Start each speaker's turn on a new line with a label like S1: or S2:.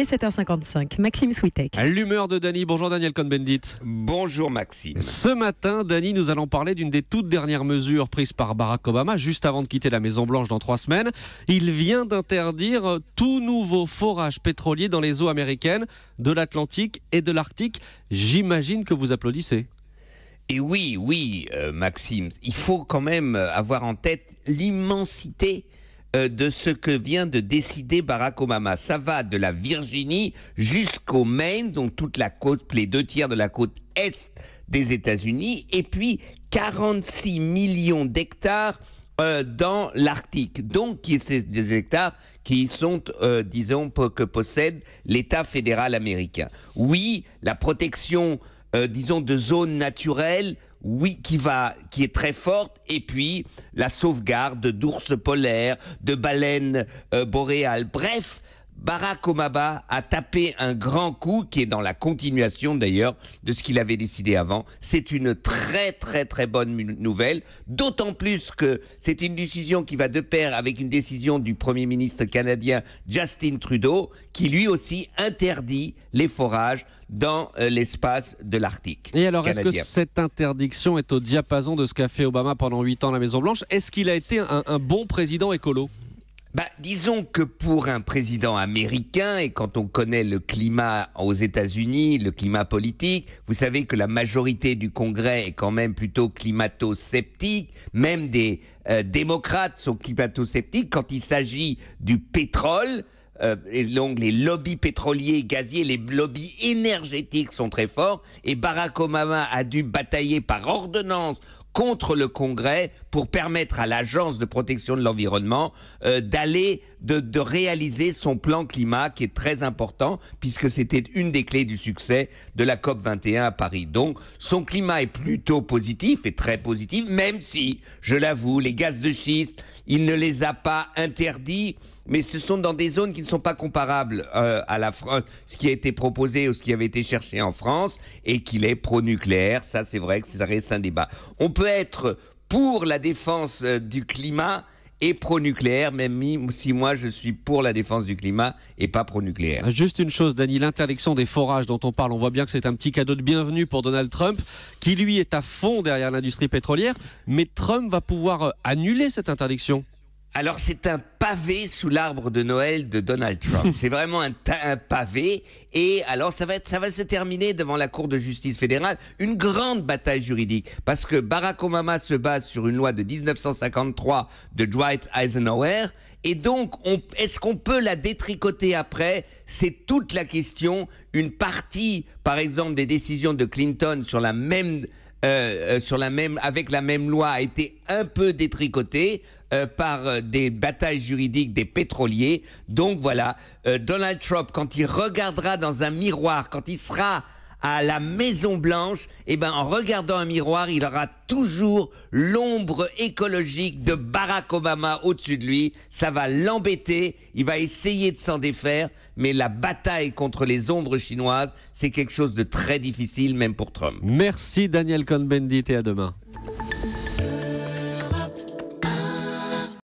S1: Et 7h55, Maxime Switek.
S2: L'humeur de Dany. Bonjour Daniel Cohn-Bendit.
S3: Bonjour Maxime.
S2: Ce matin, Dany, nous allons parler d'une des toutes dernières mesures prises par Barack Obama juste avant de quitter la Maison-Blanche dans trois semaines. Il vient d'interdire tout nouveau forage pétrolier dans les eaux américaines, de l'Atlantique et de l'Arctique. J'imagine que vous applaudissez.
S3: Et oui, oui, euh, Maxime, il faut quand même avoir en tête l'immensité euh, de ce que vient de décider Barack Obama. Ça va de la Virginie jusqu'au Maine, donc toute la côte, les deux tiers de la côte est des États-Unis, et puis 46 millions d'hectares euh, dans l'Arctique. Donc, c'est des hectares qui sont, euh, disons, que possède l'État fédéral américain. Oui, la protection, disons, de zones naturelles oui, qui va, qui est très forte, et puis la sauvegarde d'ours polaires, de baleines euh, boréales. Bref, Barack Obama a tapé un grand coup qui est dans la continuation d'ailleurs de ce qu'il avait décidé avant. C'est une très très très bonne nouvelle, d'autant plus que c'est une décision qui va de pair avec une décision du Premier ministre canadien Justin Trudeau qui lui aussi interdit les forages dans euh, l'espace de l'Arctique.
S2: Et alors, est-ce que cette interdiction est au diapason de ce qu'a fait Obama pendant 8 ans à la Maison-Blanche? Est-ce qu'il a été un bon président écolo?
S3: Bah, disons que pour un président américain, et quand on connaît le climat aux États-Unis, le climat politique, vous savez que la majorité du Congrès est quand même plutôt climato-sceptique, même des euh, démocrates sont climato-sceptiques quand il s'agit du pétrole. Euh, et donc les lobbies pétroliers, gaziers, les lobbies énergétiques sont très forts. Et Barack Obama a dû batailler par ordonnance contre le Congrès pour permettre à l'Agence de protection de l'environnement euh, d'aller, de, réaliser son plan climat qui est très important puisque c'était une des clés du succès de la COP 21 à Paris. Donc son climat est plutôt positif et très positif, même si, je l'avoue, les gaz de schiste, il ne les a pas interdits mais ce sont dans des zones qui ne sont pas comparables euh, à la France, ce qui a été proposé ou ce qui avait été cherché en France, et qu'il est pro-nucléaire. Ça, c'est vrai que ça reste un débat. Être pour la défense euh, du climat et pro-nucléaire, même si moi je suis pour la défense du climat et pas pro-nucléaire.
S2: Juste une chose, Dany, l'interdiction des forages dont on parle, on voit bien que c'est un petit cadeau de bienvenue pour Donald Trump, qui lui est à fond derrière l'industrie pétrolière, mais Trump va pouvoir euh, annuler cette interdiction.
S3: Alors c'est un pavé sous l'arbre de Noël de Donald Trump. c'est vraiment un, pavé. Et alors ça va, être, ça va se terminer devant la Cour de justice fédérale. Une grande bataille juridique. Parce que Barack Obama se base sur une loi de 1953 de Dwight Eisenhower. Et donc, est-ce qu'on peut la détricoter après? C'est toute la question. Une partie, par exemple, des décisions de Clinton sur la même, euh, euh, sur la même, avec la même loi a été un peu détricotée. Euh, par euh, des batailles juridiques des pétroliers. Donc voilà, Donald Trump, quand il regardera dans un miroir, quand il sera à la Maison Blanche, eh ben en regardant un miroir, il aura toujours l'ombre écologique de Barack Obama au-dessus de lui. Ça va l'embêter. Il va essayer de s'en défaire, mais la bataille contre les ombres chinoises, c'est quelque chose de très difficile, même pour Trump.
S2: Merci Daniel Cohn-Bendit et à demain.